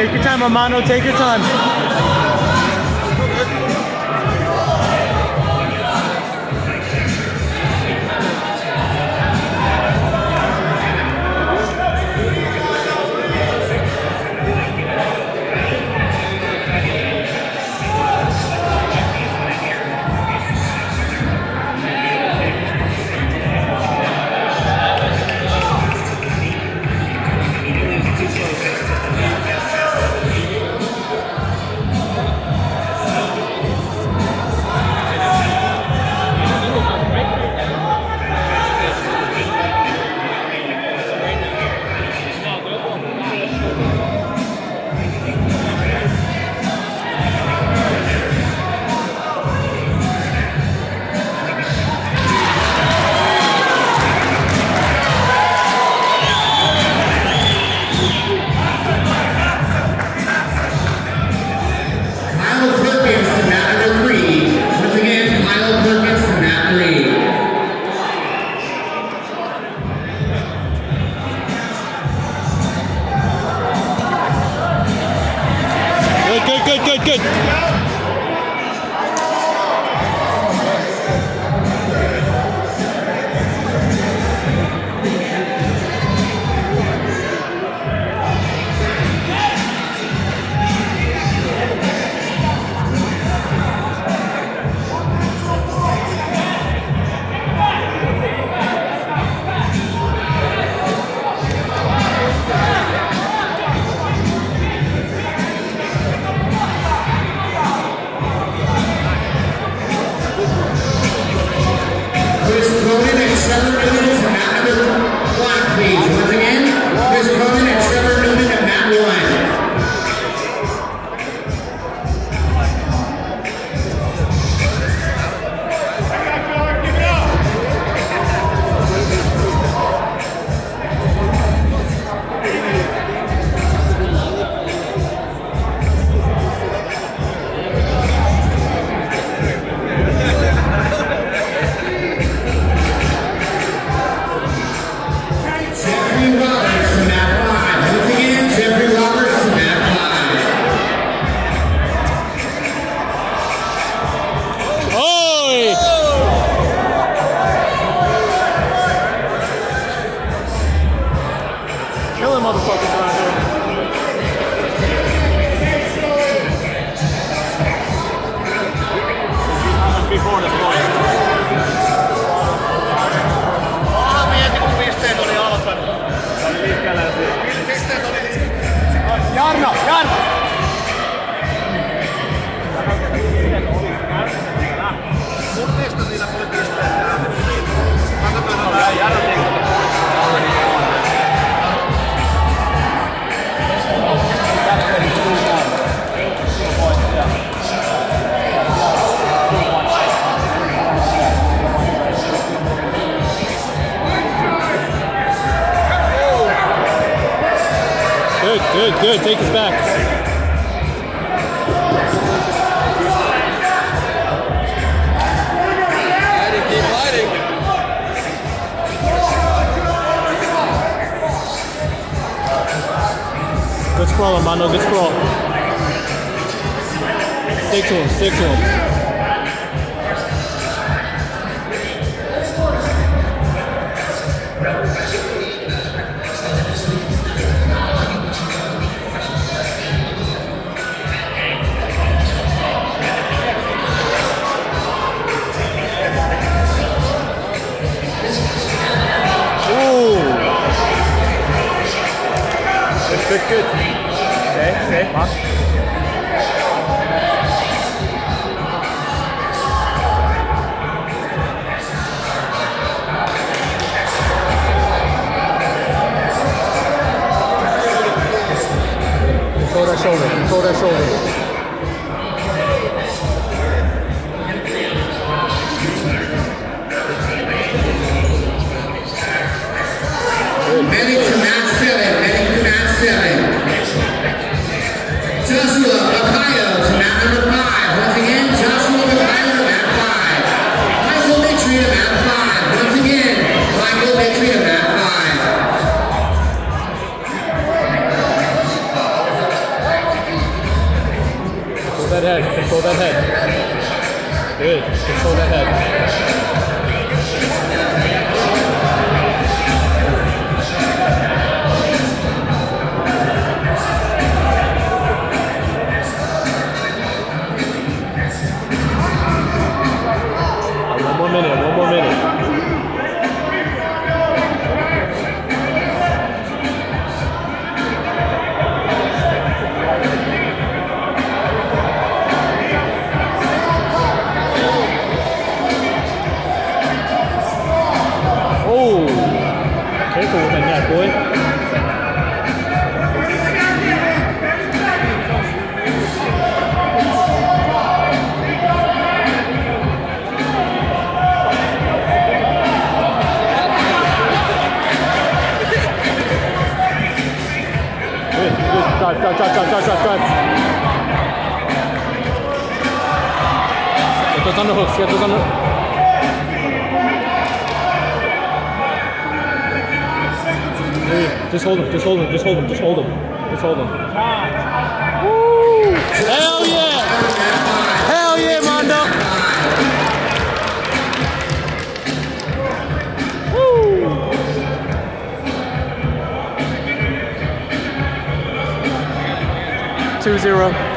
Take your time, Romano. Take your time. good, good. Queen. Good, good, good. Take us back. Good scroll, Armando. Good scroll. Stick to him. Stick to him. Good, good. Okay, okay, mark. Control that shoulder, control that shoulder. That head. Control that head. Good. Control that head. Drive, drive, drive, drive, drive, drive. Get those underhooks, get those under. Hey, Just hold him, just hold him, just hold him, just hold him. Just hold him. Woo! Yeah! Zero.